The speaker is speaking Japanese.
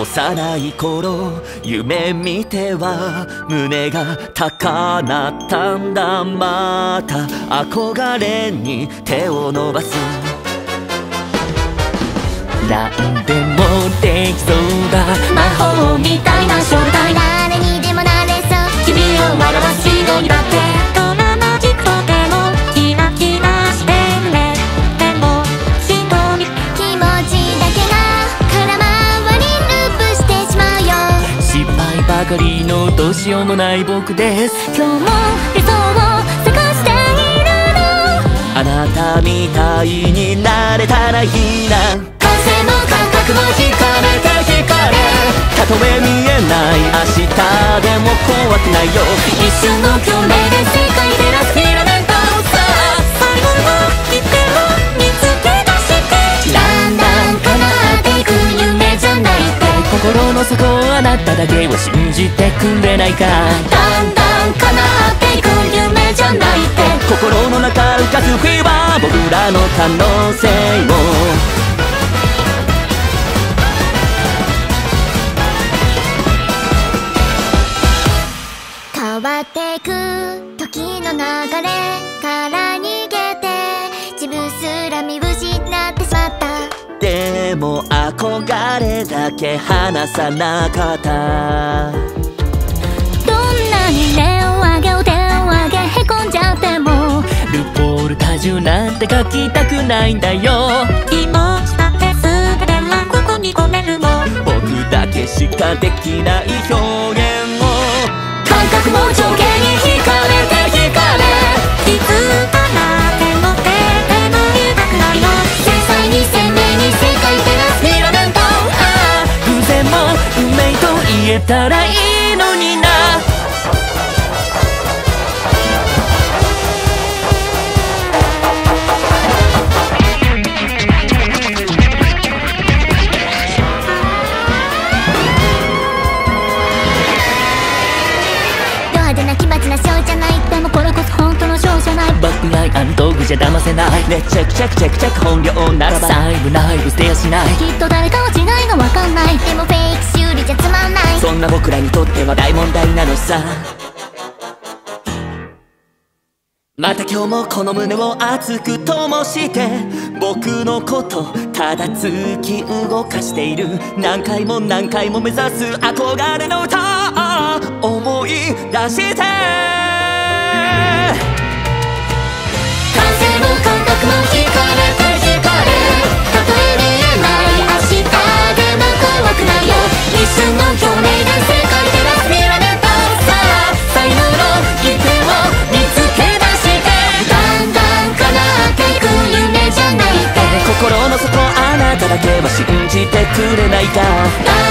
幼い頃夢見ては胸が高鳴ったんだ。また憧れに手を伸ばす。なんでもできそうだ。魔法みたいな正体。誰にでもなれそう。君を笑わしばかりのどうしようもない僕です今日も理想を探しているのあなたみたいになれたらいいな感性も感覚も惹かれて惹かれたとえ見えない明日でも怖くないよ一瞬の共鳴底あなただけを信じてくれないか。だんだん叶っていく夢じゃないって。心の中浮かすフィーバー僕らの可能性を。変わっていく時の流れ憧れだけ離さなかった。どんなに手を上げよう手を上げへこんじゃってもルポールタジュなんて書きたくないんだよ。気持ちだって全てはここに込めるも僕だけしかできない表現を。感覚も上えたらいいのにな。バックライン道具じゃ騙せない。ねチェックチェックチェックチェック本領ならば。細部内部捨てやしない。きっと誰かは違いがわかんないでもな僕らにとっては大問題なのさ。また今日もこの胸を熱く灯して僕のことただ突き動かしている。何回も何回も目指す憧れの歌思い出して。じてくれないか。